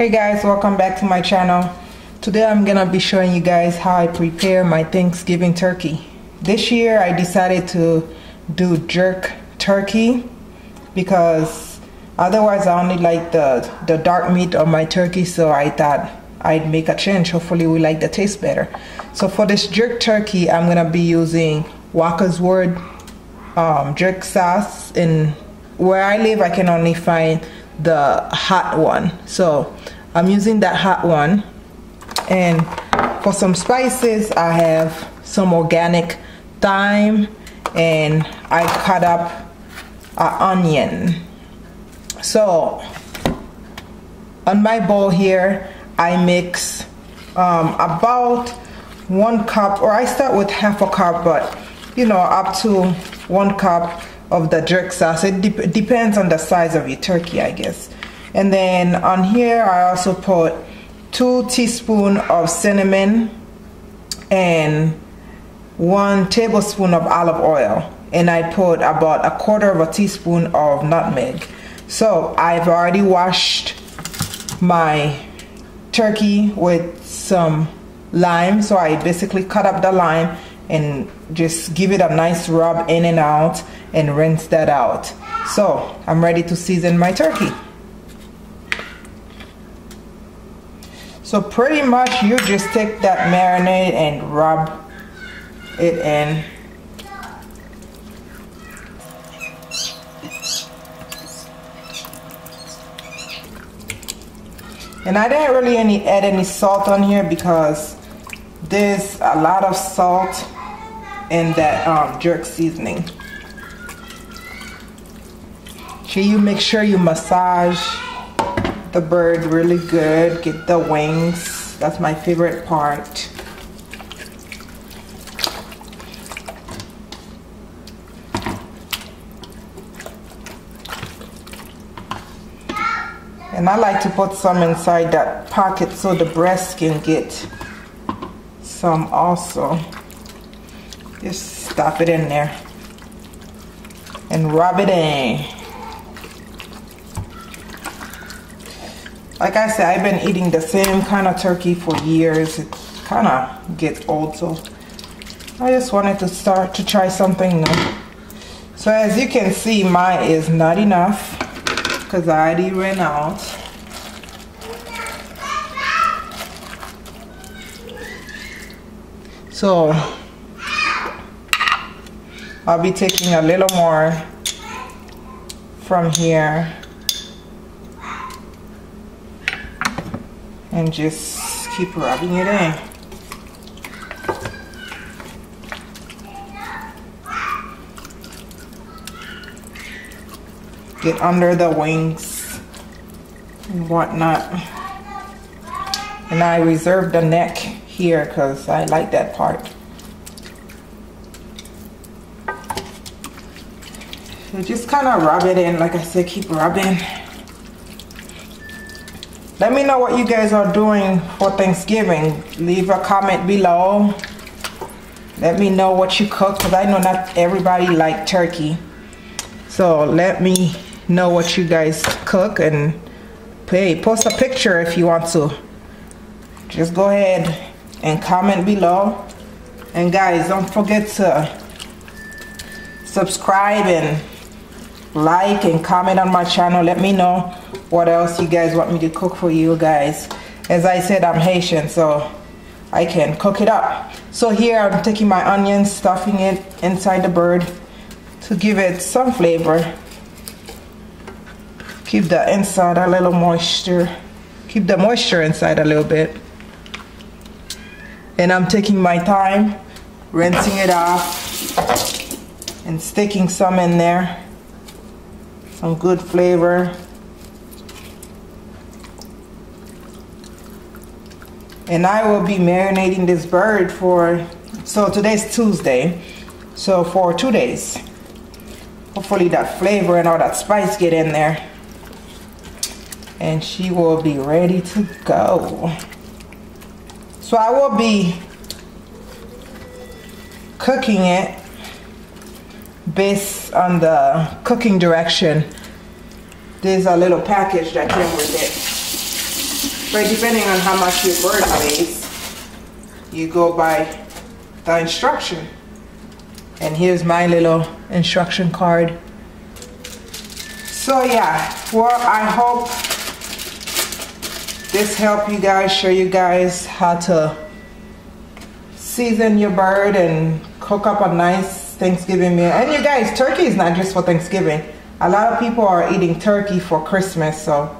hey guys welcome back to my channel. Today I'm gonna be showing you guys how I prepare my Thanksgiving turkey. This year I decided to do jerk turkey because otherwise I only like the the dark meat of my turkey so I thought I'd make a change. Hopefully we like the taste better. So for this jerk turkey I'm gonna be using Walkerswood um, jerk sauce. And where I live I can only find the hot one. So I'm using that hot one. And for some spices I have some organic thyme and I cut up an onion. So on my bowl here I mix um, about one cup or I start with half a cup but you know up to one cup of the jerk sauce. It de depends on the size of your turkey, I guess. And then on here, I also put two teaspoon of cinnamon and one tablespoon of olive oil. And I put about a quarter of a teaspoon of nutmeg. So I've already washed my turkey with some lime. So I basically cut up the lime and just give it a nice rub in and out and rinse that out. So I'm ready to season my turkey. So pretty much you just take that marinade and rub it in. And I didn't really any add any salt on here because there's a lot of salt in that um, jerk seasoning. So you make sure you massage the bird really good. Get the wings. That's my favorite part. And I like to put some inside that pocket so the breast can get some also. Just stuff it in there and rub it in. like I said, I've been eating the same kind of turkey for years. It kind of gets old, so I just wanted to start to try something new. So as you can see, mine is not enough because I already ran out. So I'll be taking a little more from here and just keep rubbing it in. Get under the wings and whatnot. And I reserve the neck here because I like that part. So just kind of rub it in, like I said, keep rubbing. Let me know what you guys are doing for Thanksgiving. Leave a comment below. Let me know what you cook because I know not everybody like turkey. So let me know what you guys cook and hey, post a picture if you want to. Just go ahead and comment below. And guys, don't forget to subscribe and like and comment on my channel. Let me know what else you guys want me to cook for you guys. As I said I'm Haitian so I can cook it up. So here I'm taking my onions stuffing it inside the bird to give it some flavor. Keep the inside a little moisture. Keep the moisture inside a little bit. And I'm taking my time rinsing it off and sticking some in there some good flavor. And I will be marinating this bird for so today's Tuesday. So for two days. Hopefully that flavor and all that spice get in there. And she will be ready to go. So I will be cooking it based on the cooking direction there's a little package that came with it But depending on how much your bird weighs, you go by the instruction. And here's my little instruction card. So yeah, well, I hope this helped you guys, show you guys how to season your bird and cook up a nice Thanksgiving meal. And you guys, turkey is not just for Thanksgiving. A lot of people are eating turkey for Christmas, so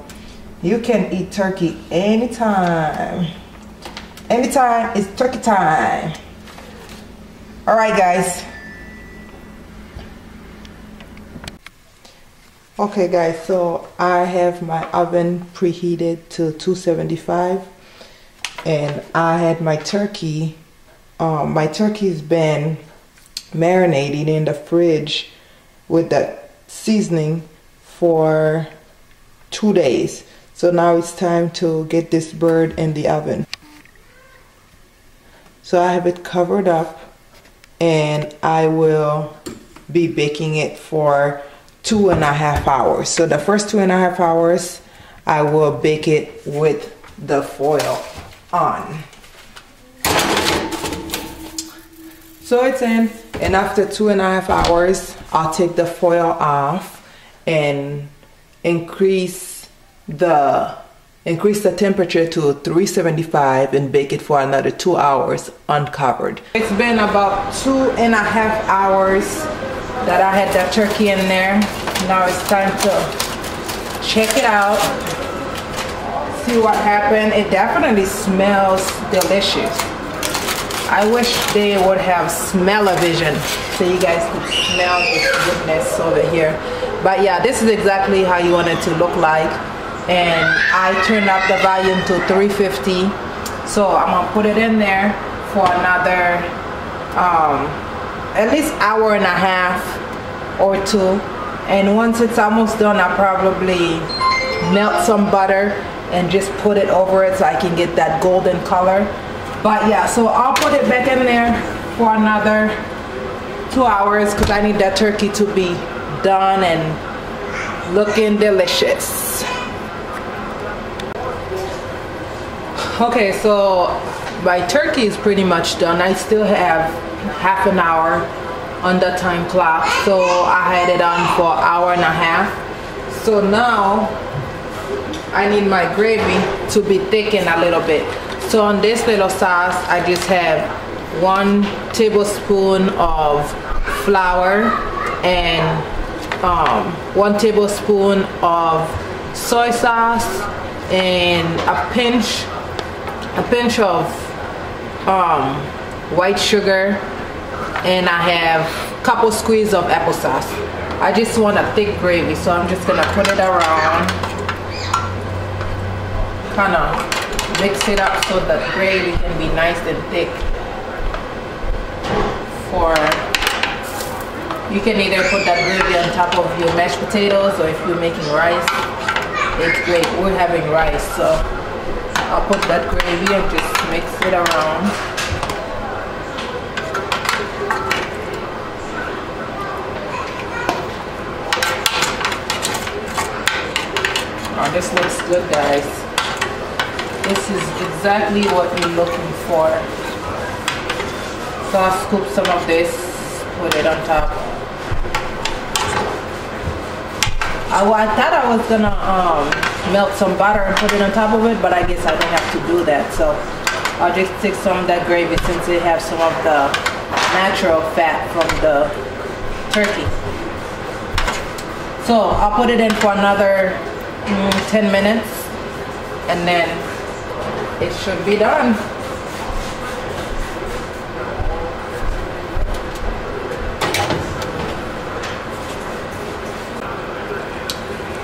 you can eat turkey anytime. Anytime, is turkey time. All right, guys. Okay, guys, so I have my oven preheated to 275 and I had my turkey. Um, my turkey's been marinating in the fridge with that seasoning for two days. So now it's time to get this bird in the oven. So I have it covered up and I will be baking it for two and a half hours. So the first two and a half hours, I will bake it with the foil on. So it's in, and after two and a half hours, I'll take the foil off and increase the increase the temperature to 375 and bake it for another two hours uncovered. It's been about two and a half hours that I had that turkey in there. Now it's time to check it out, see what happened. It definitely smells delicious. I wish they would have smell-o-vision so you guys could smell this goodness over here. But yeah, this is exactly how you want it to look like. And I turned up the volume to 350. So I'm gonna put it in there for another um, at least hour and a half or two and once it's almost done I'll probably melt some butter and just put it over it so I can get that golden color but yeah so I'll put it back in there for another two hours because I need that turkey to be done and looking delicious. Okay so my turkey is pretty much done. I still have half an hour on the time clock so I had it on for an hour and a half. So now I need my gravy to be thickened a little bit so on this little sauce I just have one tablespoon of flour and um, one tablespoon of soy sauce and a pinch a pinch of um, white sugar. And I have a couple squeeze of applesauce. I just want a thick gravy, so I'm just gonna put it around, kind of mix it up so the gravy can be nice and thick. For you can either put that gravy on top of your mashed potatoes, or if you're making rice, it's great. We're having rice, so I'll put that gravy and just mix it around. Oh, this looks good, guys. This is exactly what we're looking for. So I'll scoop some of this, put it on top. I, I thought I was gonna um, melt some butter and put it on top of it, but I guess I don't have to do that. So I'll just take some of that gravy since it has some of the natural fat from the turkey. So I'll put it in for another mm, 10 minutes and then it should be done.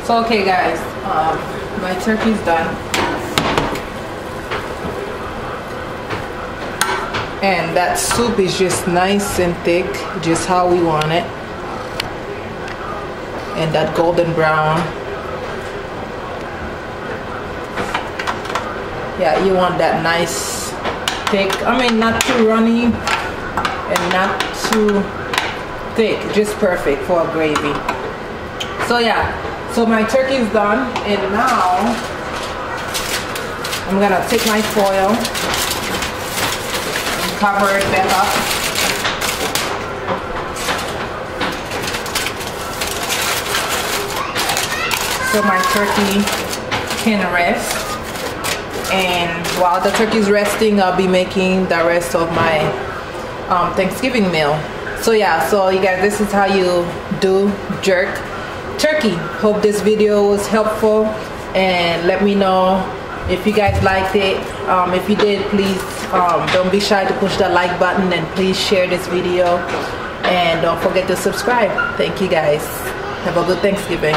So okay guys, um, my turkey's done. And that soup is just nice and thick, just how we want it. And that golden brown yeah you want that nice thick I mean not too runny and not too thick just perfect for a gravy so yeah so my turkey is done and now I'm gonna take my foil and cover it back up. So my turkey can rest. And while the turkey is resting, I'll be making the rest of my um, Thanksgiving meal. So yeah, so you guys, this is how you do jerk turkey. Hope this video was helpful and let me know if you guys liked it. Um, if you did, please um, don't be shy to push the like button and please share this video and don't forget to subscribe. Thank you guys. Have a good Thanksgiving.